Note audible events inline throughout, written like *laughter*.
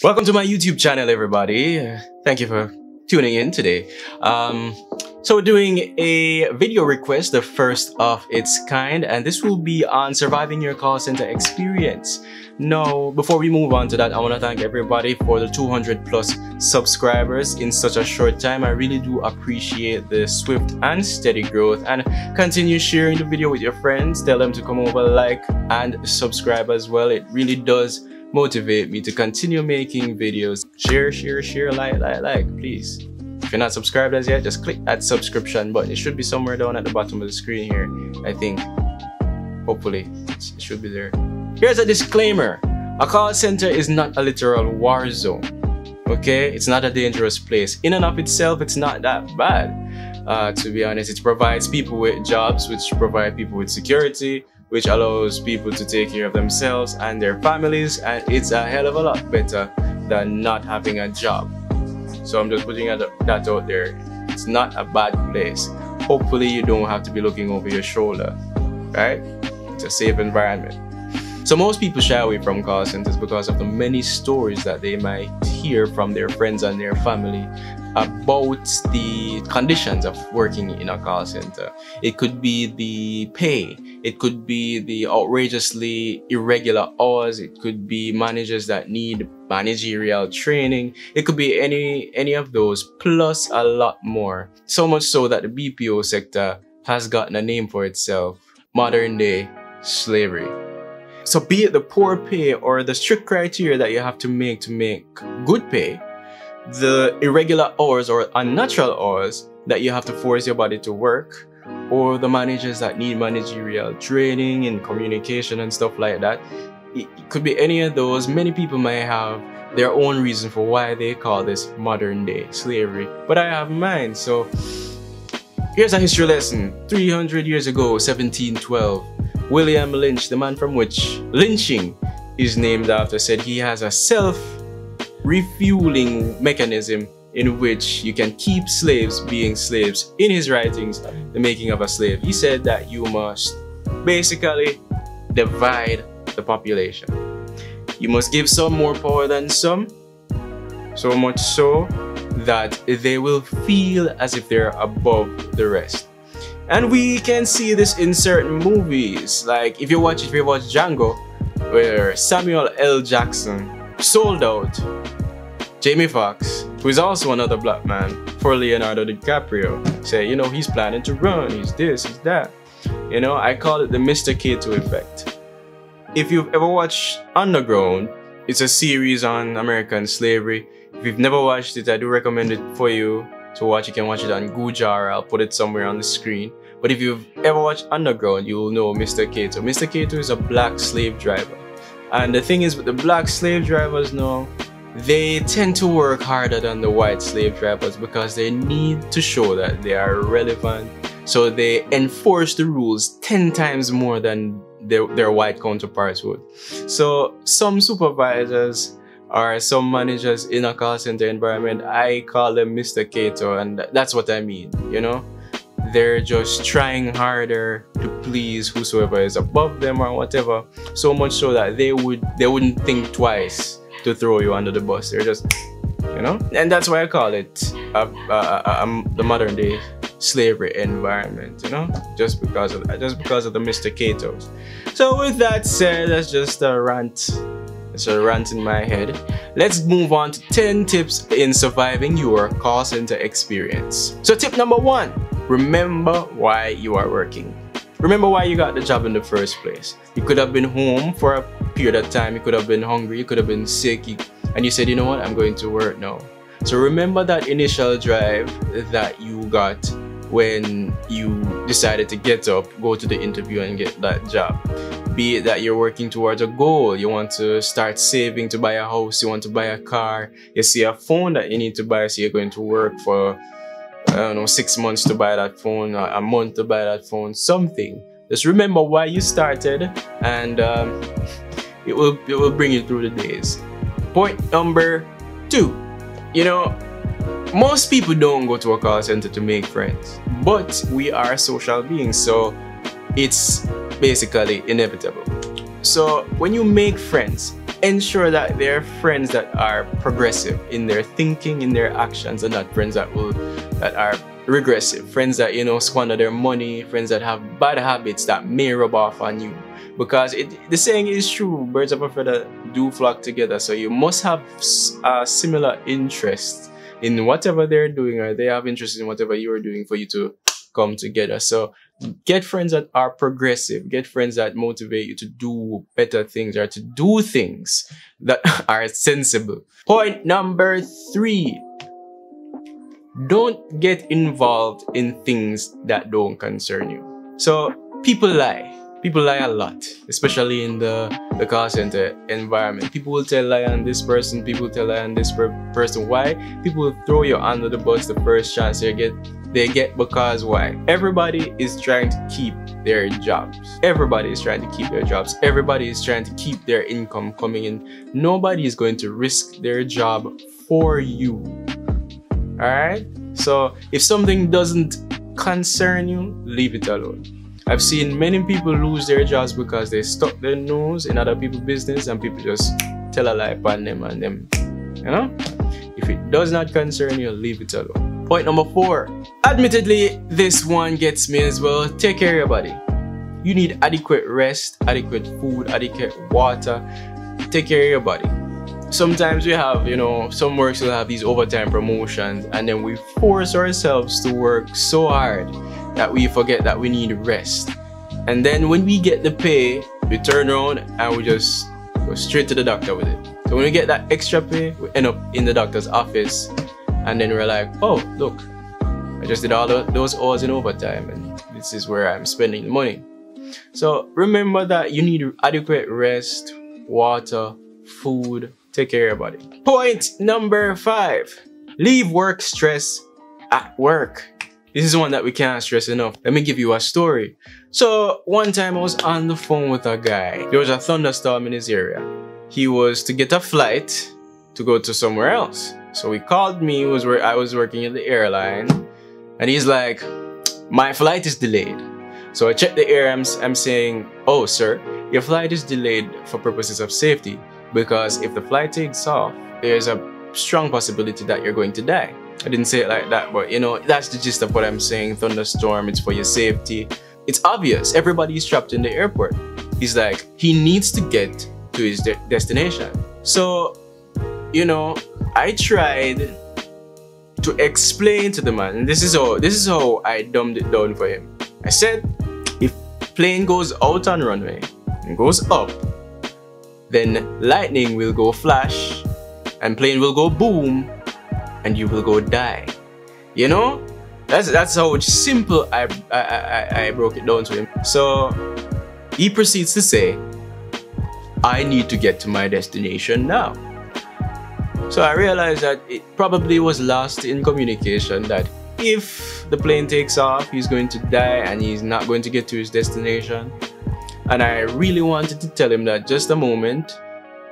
Welcome to my YouTube channel, everybody. Thank you for tuning in today. Um, so we're doing a video request, the first of its kind, and this will be on surviving your call center experience. Now, before we move on to that, I want to thank everybody for the 200 plus subscribers in such a short time. I really do appreciate the swift and steady growth and continue sharing the video with your friends. Tell them to come over, like, and subscribe as well. It really does motivate me to continue making videos. Share, share, share, like, like, like, please. If you're not subscribed as yet, just click that subscription button. It should be somewhere down at the bottom of the screen here, I think. Hopefully, it should be there. Here's a disclaimer. A call center is not a literal war zone. Okay? It's not a dangerous place. In and of itself, it's not that bad. Uh, to be honest, it provides people with jobs, which provide people with security, which allows people to take care of themselves and their families and it's a hell of a lot better than not having a job. So i'm just putting that out there. It's not a bad place. Hopefully you don't have to be looking over your shoulder right? It's a safe environment. So most people shy away from call centers because of the many stories that they might hear from their friends and their family about the conditions of working in a call center. It could be the pay, it could be the outrageously irregular hours, it could be managers that need managerial training, it could be any any of those plus a lot more. So much so that the BPO sector has gotten a name for itself, modern day slavery. So be it the poor pay or the strict criteria that you have to make to make good pay, the irregular hours or unnatural hours that you have to force your body to work, or the managers that need managerial training and communication and stuff like that. It could be any of those. Many people may have their own reason for why they call this modern day slavery, but I have mine. So here's a history lesson 300 years ago, 1712, William Lynch, the man from which lynching is named after, said he has a self refueling mechanism in which you can keep slaves being slaves. In his writings, The Making of a Slave, he said that you must basically divide the population. You must give some more power than some, so much so that they will feel as if they're above the rest. And we can see this in certain movies, like if you watch if you watch Django, where Samuel L. Jackson sold out Jamie Foxx, who is also another black man for Leonardo DiCaprio, say, you know, he's planning to run, he's this, he's that. You know, I call it the Mr. Cato effect. If you've ever watched Underground, it's a series on American slavery. If you've never watched it, I do recommend it for you to watch. You can watch it on Gujar, I'll put it somewhere on the screen. But if you've ever watched Underground, you'll know Mr. Cato. Mr. Cato is a black slave driver. And the thing is with the black slave drivers now, they tend to work harder than the white slave drivers because they need to show that they are relevant. So they enforce the rules 10 times more than their, their white counterparts would. So some supervisors or some managers in a call center environment, I call them Mr. Cato and that's what I mean, you know? They're just trying harder to please whosoever is above them or whatever, so much so that they would they wouldn't think twice to throw you under the bus. They're just, you know? And that's why I call it the modern day slavery environment, you know? Just because of that, just because of the Mr. Catos. So with that said, that's just a rant. It's a rant in my head. Let's move on to 10 tips in surviving your call center experience. So tip number one, remember why you are working. Remember why you got the job in the first place. You could have been home for a period of time. You could have been hungry, you could have been sick, and you said, you know what, I'm going to work now. So remember that initial drive that you got when you decided to get up, go to the interview and get that job. Be it that you're working towards a goal, you want to start saving to buy a house, you want to buy a car, you see a phone that you need to buy, so you're going to work for I don't know, six months to buy that phone, a month to buy that phone, something. Just remember why you started and um, it will, it will bring you through the days. Point number two, you know, most people don't go to a call center to make friends, but we are social beings, so it's basically inevitable. So when you make friends, ensure that they're friends that are progressive in their thinking, in their actions, and not friends that will that are regressive. Friends that you know squander their money, friends that have bad habits that may rub off on you. Because it, the saying is true, birds of a feather do flock together. So you must have a similar interest in whatever they're doing, or they have interest in whatever you're doing for you to come together. So get friends that are progressive, get friends that motivate you to do better things or to do things that *laughs* are sensible. Point number three. Don't get involved in things that don't concern you. So people lie. People lie a lot, especially in the, the call center environment. People will tell lie on this person, people tell lie on this per person. Why? People will throw you under the bus the first chance you get they get because why? Everybody is trying to keep their jobs. Everybody is trying to keep their jobs. Everybody is trying to keep their income coming in. Nobody is going to risk their job for you. Alright? So if something doesn't concern you, leave it alone. I've seen many people lose their jobs because they stuck their nose in other people's business and people just tell a lie upon them and them. You know? If it does not concern you, leave it alone. Point number four. Admittedly, this one gets me as well. Take care of your body. You need adequate rest, adequate food, adequate water. Take care of your body. Sometimes we have, you know, some works will have these overtime promotions and then we force ourselves to work so hard that we forget that we need rest. And then when we get the pay, we turn around and we just go straight to the doctor with it. So when we get that extra pay, we end up in the doctor's office and then we're like, oh, look, I just did all those hours in overtime and this is where I'm spending the money. So remember that you need adequate rest, water, food, take care of your body. Point number five, leave work stress at work. This is one that we can't stress enough. Let me give you a story. So one time I was on the phone with a guy. There was a thunderstorm in his area. He was to get a flight to go to somewhere else. So he called me, was where I was working at the airline, and he's like, my flight is delayed. So I checked the air, I'm, I'm saying, oh sir, your flight is delayed for purposes of safety because if the flight takes off, there's a strong possibility that you're going to die. I didn't say it like that, but you know, that's the gist of what I'm saying. Thunderstorm, it's for your safety. It's obvious, everybody is trapped in the airport. He's like, he needs to get to his de destination. So, you know, I tried to explain to the man, and this is how this is how I dumbed it down for him. I said, if plane goes out on runway and goes up, then lightning will go flash, and plane will go boom, and you will go die. You know, that's that's how simple I I, I, I broke it down to him. So he proceeds to say, I need to get to my destination now. So I realized that it probably was lost in communication that if the plane takes off, he's going to die and he's not going to get to his destination. And I really wanted to tell him that just a moment,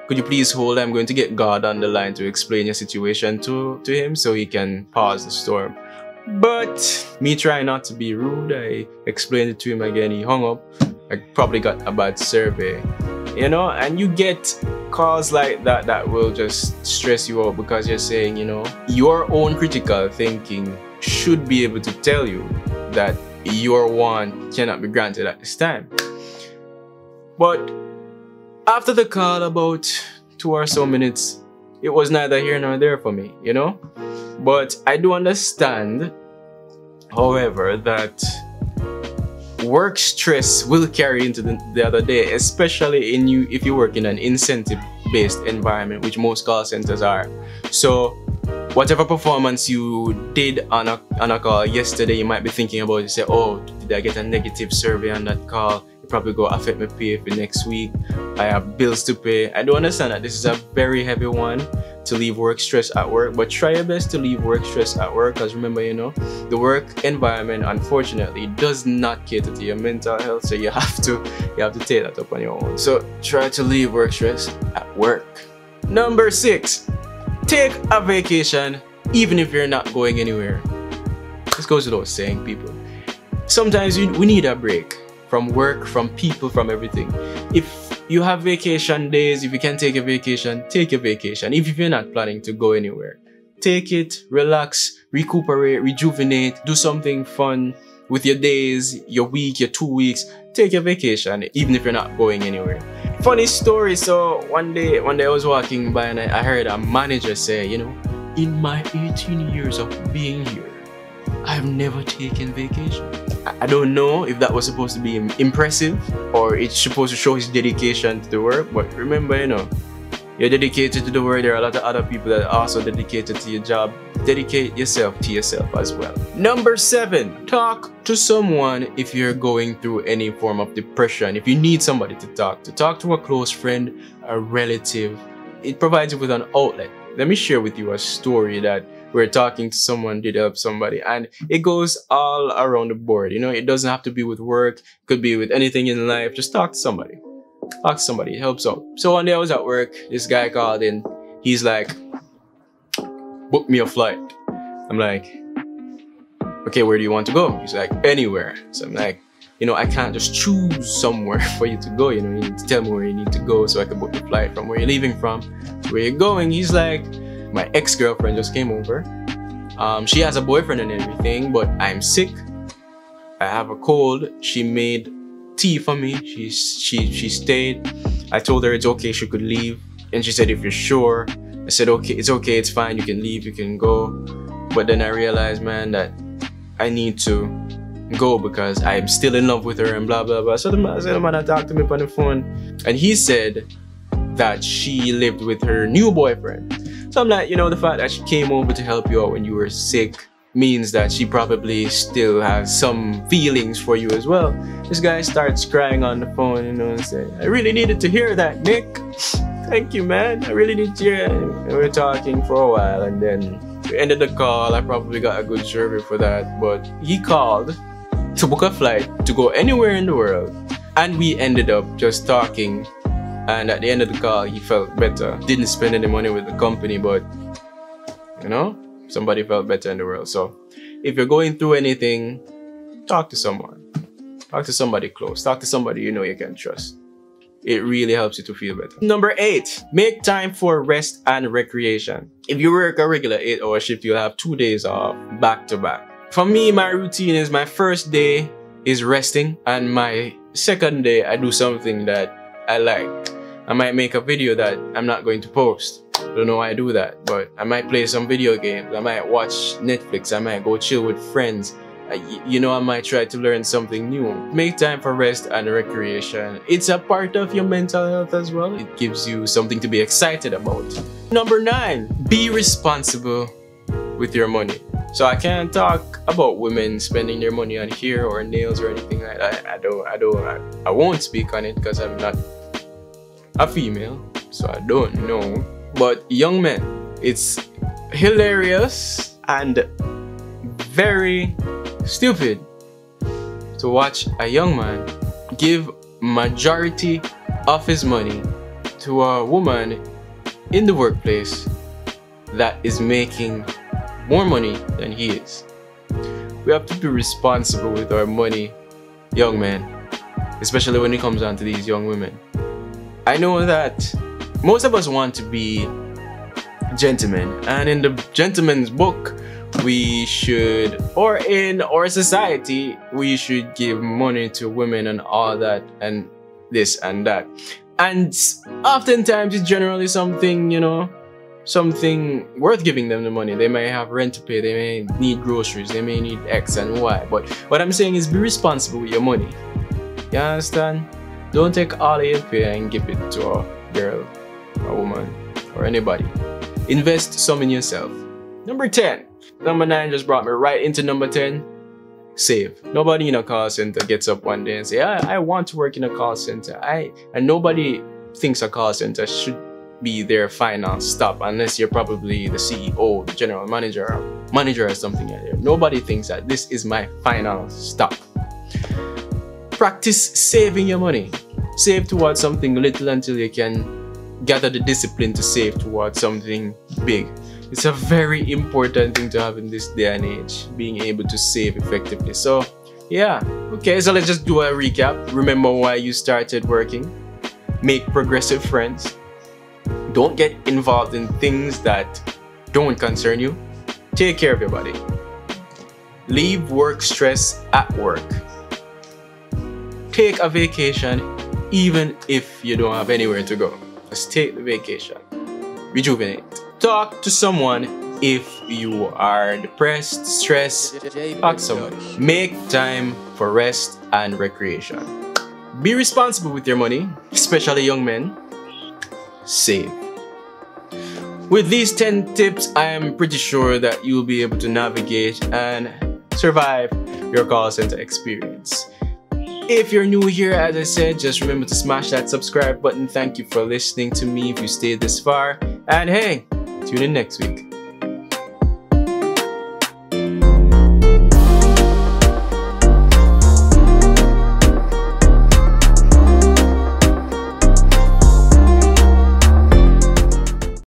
could you please hold? I'm going to get God on the line to explain your situation to, to him so he can pause the storm. But me trying not to be rude, I explained it to him again. He hung up. I probably got a bad survey, you know, and you get calls like that that will just stress you out because you're saying, you know, your own critical thinking should be able to tell you that your want cannot be granted at this time. But after the call, about two or so minutes, it was neither here nor there for me, you know? But I do understand, however, that work stress will carry into the, the other day, especially in you if you work in an incentive-based environment, which most call centers are. So whatever performance you did on a, on a call yesterday, you might be thinking about You say, oh, did I get a negative survey on that call? Probably go affect my pay for next week. I have bills to pay. I do understand that this is a very heavy one to leave work stress at work but try your best to leave work stress at work because remember you know the work environment unfortunately does not cater to your mental health so you have to you have to take that up on your own. So try to leave work stress at work. Number six take a vacation even if you're not going anywhere. This goes without saying people. Sometimes we need a break from work from people from everything if you have vacation days, if you can take a vacation, take a vacation. If you're not planning to go anywhere, take it, relax, recuperate, rejuvenate, do something fun with your days, your week, your two weeks. Take a vacation, even if you're not going anywhere. Funny story. So one day, one day I was walking by and I, heard a manager say, you know, in my 18 years of being here, I've never taken vacation. I don't know if that was supposed to be impressive or it's supposed to show his dedication to the work, but remember, you know, you're dedicated to the work. There are a lot of other people that are also dedicated to your job. Dedicate yourself to yourself as well. Number seven, talk to someone if you're going through any form of depression. If you need somebody to talk to, talk to a close friend, a relative. It provides you with an outlet. Let me share with you a story that we're talking to someone did help somebody and it goes all around the board you know? It doesn't have to be with work could be with anything in life just talk to somebody. Talk to somebody it helps out. So one day i was at work this guy called in he's like book me a flight. I'm like okay where do you want to go? He's like anywhere. So i'm like you know i can't just choose somewhere *laughs* for you to go you know? You need to tell me where you need to go so i can book the flight from where you're leaving from to where you're going. He's like my ex-girlfriend just came over. Um, she has a boyfriend and everything, but I'm sick. I have a cold. She made tea for me. She she she stayed. I told her it's okay. She could leave, and she said, "If you're sure." I said, "Okay, it's okay. It's fine. You can leave. You can go." But then I realized, man, that I need to go because I'm still in love with her and blah blah blah. So the man, so the man talked to me on the phone, and he said that she lived with her new boyfriend. So I'm like, you know, the fact that she came over to help you out when you were sick means that she probably still has some feelings for you as well. This guy starts crying on the phone, you know, and saying, I really needed to hear that, Nick. Thank you, man. I really need to hear. And we were talking for a while and then we ended the call. I probably got a good survey for that, but he called to book a flight to go anywhere in the world. And we ended up just talking and at the end of the call, he felt better. Didn't spend any money with the company, but you know, somebody felt better in the world. So if you're going through anything, talk to someone. Talk to somebody close. Talk to somebody you know you can trust. It really helps you to feel better. Number eight, make time for rest and recreation. If you work a regular eight hour shift, you'll have two days off back to back. For me, my routine is my first day is resting and my second day I do something that I like. I might make a video that I'm not going to post. Don't know why I do that, but I might play some video games. I might watch Netflix. I might go chill with friends. I, you know, I might try to learn something new. Make time for rest and recreation. It's a part of your mental health as well. It gives you something to be excited about. Number nine, be responsible with your money. So I can't talk about women spending their money on hair or nails or anything like that. I don't, I don't, I, I won't speak on it because I'm not a female, so I don't know. But young men, it's hilarious and very stupid to watch a young man give majority of his money to a woman in the workplace that is making more money than he is. We have to be responsible with our money, young men, especially when it comes down to these young women. I know that most of us want to be gentlemen, and in the gentleman's book, we should, or in our society, we should give money to women and all that, and this and that. And oftentimes, it's generally something, you know, something worth giving them the money. They may have rent to pay, they may need groceries, they may need X and Y. But what I'm saying is be responsible with your money. You understand? Don't take all your and give it to a girl, a woman, or anybody. Invest some in yourself. Number 10. Number 9 just brought me right into number 10. Save. Nobody in a call center gets up one day and say, I, I want to work in a call center. I and nobody thinks a call center should be their final stop unless you're probably the CEO, the general manager, manager or something like that. Nobody thinks that this is my final stop. Practice saving your money. Save towards something little until you can gather the discipline to save towards something big. It's a very important thing to have in this day and age, being able to save effectively. So, yeah. Okay, so let's just do a recap. Remember why you started working. make progressive friends, don't get involved in things that don't concern you, take care of your body. Leave work stress at work. Take a vacation even if you don't have anywhere to go. Just take the vacation. Rejuvenate. Talk to someone if you are depressed, stressed, talk to someone. Make time for rest and recreation. Be responsible with your money, especially young men. Save. With these 10 tips, I am pretty sure that you'll be able to navigate and survive your call center experience. If you're new here, as I said, just remember to smash that subscribe button. Thank you for listening to me if you stayed this far. And hey, tune in next week.